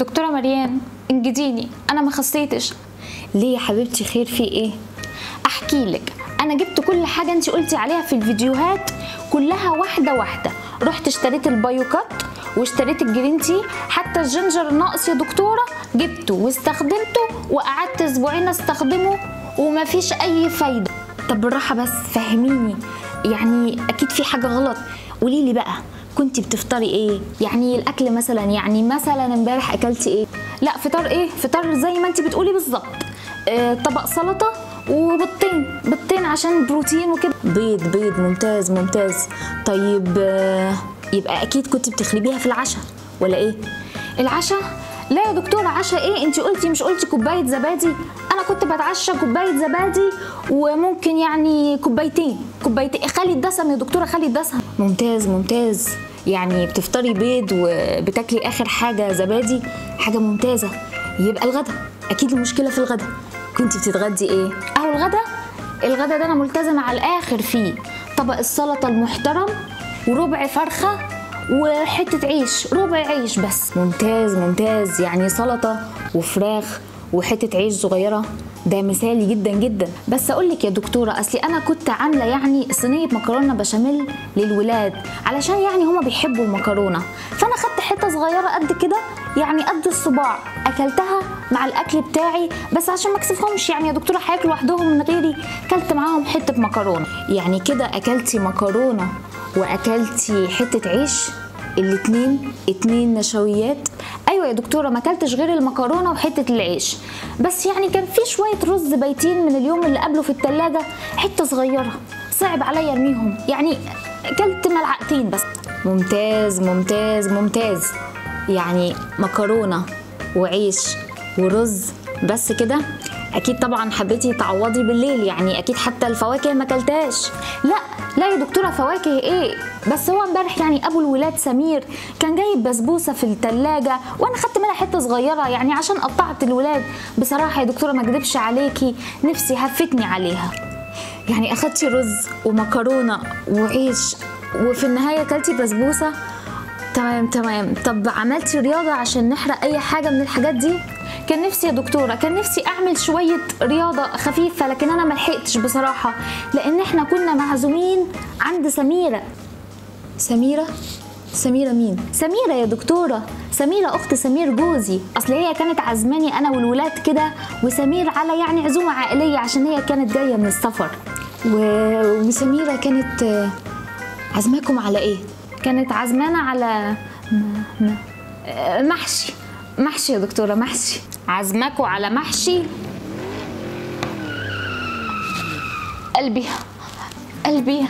دكتورة مريان انجديني أنا ما خسيتش ليه يا حبيبتي؟ خير في إيه؟ أحكي لك. أنا جبت كل حاجة انت قلتي عليها في الفيديوهات كلها واحدة واحدة. رحت اشتريت البايوكات واشتريت ال green tea حتى ال ginger الناقص يا دكتورة. جبته واستخدمته وقعدت أسبوعين أستخدمه ومفيش أي فايدة. طب بالراحة بس فهميني. يعني أكيد في حاجة غلط. قولي لي بقى كنتي بتفطري إيه؟ يعني الأكل مثلا يعني مثلا امبارح اكلتي إيه؟ لأ فطار إيه؟ فطار زي ما انت بتقولي بالظبط. آه طبق سلطة وبيضتين بيضتين عشان بروتين وكده. بيض بيض ممتاز ممتاز. طيب آه، يبقى أكيد كنت بتخربيها في العشاء ولا إيه؟ العشاء؟ لا يا دكتورة عشاء إيه؟ انت قلتي مش قلتي كوباية زبادي؟ أنا كنت بتعشى كوباية زبادي وممكن يعني كوبايتين كوبايتين. خلي الدسم يا دكتورة خلي الدسم. ممتاز ممتاز. يعني بتفطري بيض وبتاكلي آخر حاجة زبادي حاجة ممتازة. يبقى الغدا. أكيد المشكلة في الغدا. كنت بتتغدي إيه؟ أهو الغدا. الغدا ده أنا ملتزمة على الآخر فيه. طبق السلطة المحترم وربع فرخة وحتة عيش. ربع عيش بس. ممتاز ممتاز. يعني سلطة وفراخ وحتة عيش صغيرة. ده مثالي جدا جدا. بس أقول لك يا دكتورة اصلي أنا كنت عاملة يعني صينية مكرونة بشاميل للولاد علشان يعني هما بيحبوا المكرونة. فأنا خدت حتة صغيرة قد كده يعني قد الصباع. أكلتها مع الأكل بتاعي بس عشان ما أكسفهمش يعني يا دكتورة هياكلوا لوحدهم من غيري. كلت معاهم حتة مكرونة. يعني كده أكلتي مكرونة وأكلتي حتة عيش؟ الاتنين اتنين نشويات أيوه يا دكتورة ما أكلتش غير المكرونة وحتة العيش. بس يعني كان في شوية رز بايتين من اليوم اللي قبله في التلاجة حتة صغيرة. صعب عليا أرميهم. يعني أكلت ملعقتين بس. ممتاز ممتاز ممتاز. يعني مكرونة وعيش ورز بس كده؟ أكيد طبعا حبيتي تعوضي بالليل يعني أكيد حتى الفواكه ما اكلتهاش لا لا يا دكتورة فواكه إيه؟ بس هو امبارح يعني أبو الولاد سمير كان جايب بسبوسة في التلاجة وأنا خدت منها حتة صغيرة يعني عشان قطعت الولاد. بصراحة يا دكتورة ما أكدبش عليكي نفسي هفتني عليها. يعني أخدتي رز ومكرونة وعيش وفي النهاية اكلتي بسبوسة. تمام تمام. طب عملتي رياضة عشان نحرق أي حاجة من الحاجات دي؟ كان نفسي يا دكتورة كان نفسي أعمل شوية رياضة خفيفة لكن أنا ما لحقتش بصراحة لأن إحنا كنا معزومين عند سميرة. سميرة؟ سميرة مين؟ سميرة يا دكتورة سميرة أخت سمير جوزي. أصل هي كانت عزماني أنا والولاد كده وسمير على يعني عزومة عائلية عشان هي كانت جاية من السفر. و... وسميرة كانت عزماكم على إيه؟ كانت عزمانه على محشي. محشي يا دكتورة محشي. عزمكوا على محشي. قلبي قلبي.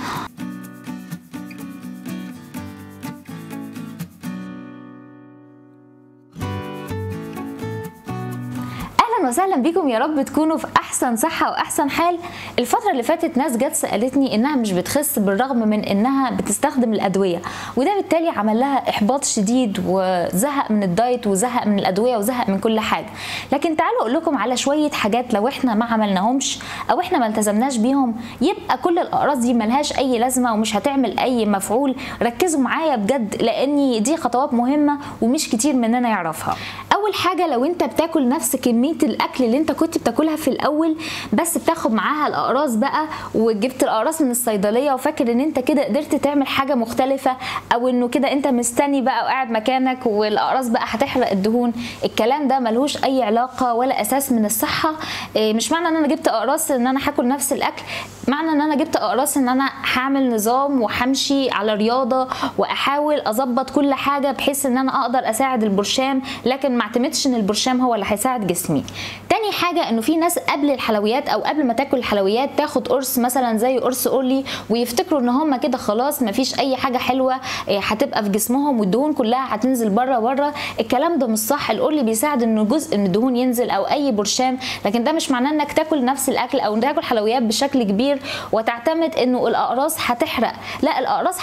أهلا وسهلا بيكم يا رب تكونوا في أحسن صحة وأحسن حال. الفترة اللي فاتت ناس جت سألتني إنها مش بتخس بالرغم من إنها بتستخدم الأدوية. وده بالتالي عمل لها إحباط شديد وزهق من الدايت وزهق من الأدوية وزهق من كل حاجة. لكن تعالوا أقول لكم على شوية حاجات لو إحنا ما عملناهمش أو إحنا ما التزمناش بيهم يبقى كل الاقراص دي ملهاش أي لازمة ومش هتعمل أي مفعول. ركزوا معايا بجد لأن دي خطوات مهمة ومش كتير مننا يعرفها. أول حاجة لو أنت بتاكل نفس كمية الأكل اللي أنت كنت بتاكلها في الأول بس بتاخد معاها الأقراص بقى وجبت الأقراص من الصيدلية وفاكر إن أنت كده قدرت تعمل حاجة مختلفة أو إنه كده أنت مستني بقى وقاعد مكانك والأقراص بقى هتحرق الدهون. الكلام ده ملهوش أي علاقة ولا أساس من الصحة. إيه، مش معنى إن أنا جبت أقراص إن أنا هاكل نفس الأكل معنى إن أنا جبت أقراص إن أنا هعمل نظام وهمشي على رياضة وأحاول أظبط كل حاجة بحيث إن أنا أقدر أساعد البرشام. لكن ما اعتمدش ان البرشام هو اللي هيساعد جسمي. تاني حاجة انه في ناس قبل الحلويات أو قبل ما تاكل الحلويات تاخد قرص مثلا زي قرص اورلي ويفتكروا ان هم كده خلاص ما فيش اي حاجة حلوة إيه، هتبقى في جسمهم والدهون كلها هتنزل بره بره الكلام ده مش صح. الاورلي بيساعد إنه جزء من الدهون ينزل أو أي برشام لكن ده مش معناه إنك تاكل نفس الأكل أو تاكل حلويات بشكل كبير وتعتمد إنه الأقراص هتحرق. لا الأقراص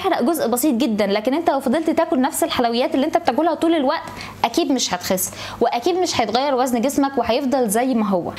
هتحرق جزء بسيط جدا لكن أنت لو فضلت تاكل نفس الحلويات اللي أنت بتاكلها طول الوقت أكيد مش هتخس وأكيد مش هيتغير وزن جسمك وهيفضل زي ما هو.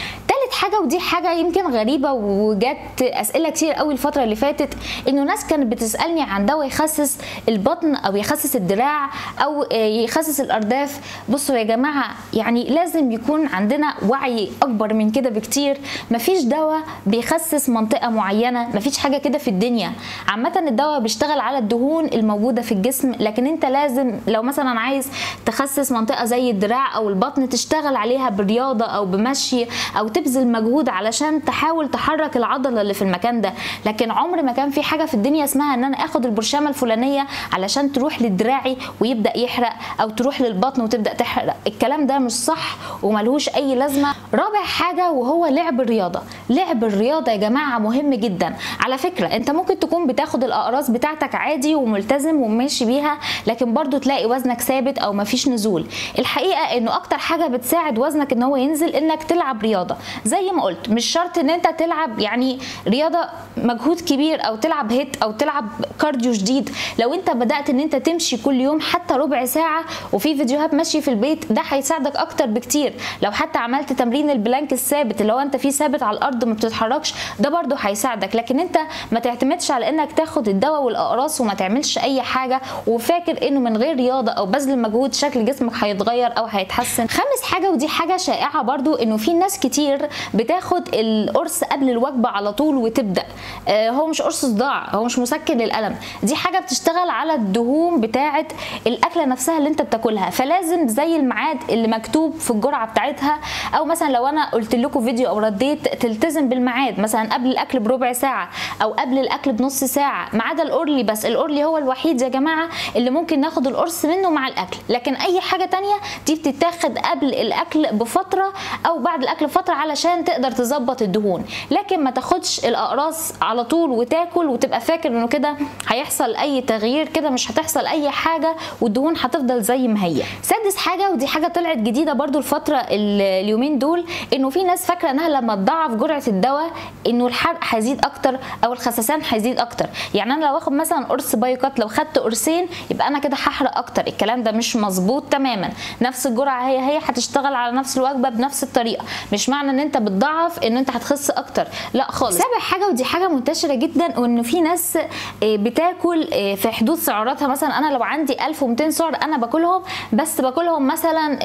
حاجة ودي حاجة يمكن غريبة وجت أسئلة كتير قوي الفترة اللي فاتت إنه ناس كانت بتسألني عن دواء يخسس البطن أو يخسس الدراع أو يخسس الأرداف. بصوا يا جماعة يعني لازم يكون عندنا وعي أكبر من كده بكتير. مفيش دواء بيخسس منطقة معينة مفيش حاجة كده في الدنيا. عامة الدواء بيشتغل على الدهون الموجودة في الجسم لكن أنت لازم لو مثلا عايز تخسس منطقة زي الدراع أو البطن تشتغل عليها برياضه أو بمشي أو تبذل مجهود علشان تحاول تحرك العضلة اللي في المكان ده. لكن عمر ما كان في حاجة في الدنيا اسمها إن أنا آخد البرشامه الفلانية علشان تروح لدراعي ويبدأ يحرق أو تروح للبطن وتبدأ تحرق. الكلام ده مش صح وملهوش أي لازمة. رابع حاجة وهو لعب الرياضة. لعب الرياضة يا جماعة مهم جدا. على فكرة أنت ممكن تكون بتاخد الأقراص بتاعتك عادي وملتزم وماشي بيها لكن برضو تلاقي وزنك ثابت أو مفيش نزول. الحقيقة إنه أكتر حاجة بتساعد وزنك إن هو ينزل إنك تلعب رياضة. زي ما قلت مش شرط إن أنت تلعب يعني رياضة مجهود كبير أو تلعب HIIT أو تلعب cardio شديد لو أنت بدأت إن أنت تمشي كل يوم حتى ربع ساعة وفي فيديوهات مشي في البيت ده هيساعدك أكتر بكتير. لو حتى عملت تمرين ال plank الثابت اللي هو أنت فيه ثابت على الأرض ما بتتحركش ده برده هيساعدك. لكن أنت ما تعتمدش على إنك تاخد الدواء والأقراص وما تعملش أي حاجة وفاكر إنه من غير رياضة أو بذل مجهود شكل جسمك هيتغير أو هيتحسن. خامس حاجة ودي حاجة شائعة برضو إنه في ناس كتير بتاخد القرص قبل الوجبة على طول وتبدأ. آه هو مش قرص صداع هو مش مسكن للألم. دي حاجة بتشتغل على الدهون بتاعة الأكلة نفسها اللي انت بتاكلها. فلازم زي الميعاد اللي مكتوب في الجرعة بتاعتها أو مثلا لو أنا قلت لكم فيديو أو رديت تلتزم بالميعاد. مثلا قبل الأكل بربع ساعة أو قبل الأكل بنص ساعة ما عدا الأورلي بس. الأورلي هو الوحيد يا جماعة اللي ممكن ناخد القرص منه مع الأكل. لكن أي حاجة تانية دي بتتاخد قبل الأكل بفترة أو بعد الأكل بفترة علشان تقدر تظبط الدهون. لكن ما تاخدش الأقراص على طول وتاكل وتبقى فاكر إنه كده هيحصل أي تغيير كده مش هتحصل أي حاجة والدهون هتفضل زي ما هي. سادس حاجة ودي حاجة طلعت جديدة برضو الفترة اليومين دول إنه في ناس فاكرة إنها لما تضاعف جرعة الدواء إنه الحرق هيزيد أكتر أو الخسسان هيزيد أكتر. يعني أنا لو آخد مثلا قرص بايوكات لو خدت قرصين يبقى أنا كده هحرق أكتر. الكلام ده مش مظبوط تماما. نفس الجرعة هي هي هتشتغل على نفس الوجبة بنفس الطريقة. مش معنى إن أنت بتضعف ان أنت هتخس أكتر. لا خالص. سابع حاجة ودي حاجة منتشرة جدا وإن في ناس بتاكل في حدود سعراتها. مثلا أنا لو عندي 1200 سعر أنا باكلهم بس باكلهم مثلا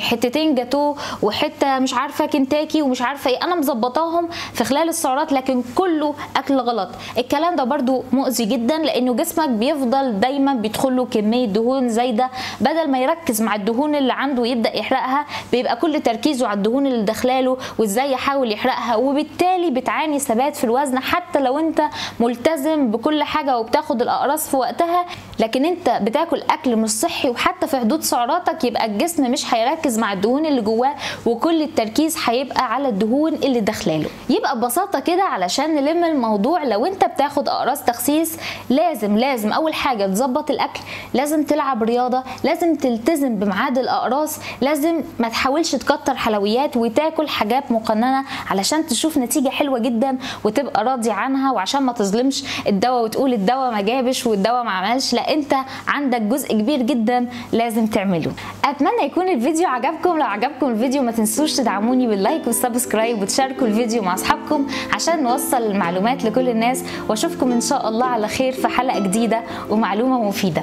حتتين جاتو وحتة مش عارفة كنتاكي ومش عارفة إيه. أنا مظبطاهم في خلال السعرات لكن كله أكل غلط. الكلام ده برده مؤذي جدا لأنه جسمك بيفضل دايما بيدخل له كمية دهون زايدة. بدل ما يركز مع الدهون اللي عنده ويبدأ يحرقها بيبقى كل تركيزه على الدهون اللي داخلاله وإزاي يحاول يحرقها وبالتالي بتعاني ثبات في الوزن حتى لو انت ملتزم بكل حاجة وبتاخد الأقراص في وقتها. لكن انت بتاكل أكل مش صحي وحتى في حدود سعراتك يبقى الجسم مش هيركز مع الدهون اللي جواه وكل التركيز هيبقى على الدهون اللي داخلاله. يبقى ببساطة كده علشان نلم الموضوع لو انت بتاخد أقراص تخسيس لازم لازم أول حاجة تظبط الأكل لازم تلعب رياضة لازم تلتزم بميعاد الأقراص لازم ما تحاولش تكتر حلويات وتاكل حاجات مقننه علشان تشوف نتيجة حلوة جدا وتبقى راضي عنها وعشان ما تظلمش الدواء وتقول الدواء ما جابش والدواء ما عملش لا أنت عندك جزء كبير جدا لازم تعمله. أتمنى يكون الفيديو عجبكم لو عجبكم الفيديو ما تنسوش تدعموني بال like وال subscribe وتشاركوا الفيديو مع أصحابكم عشان نوصل المعلومات لكل الناس وأشوفكم إن شاء الله على خير في حلقة جديدة ومعلومة مفيدة.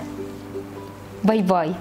باي باي.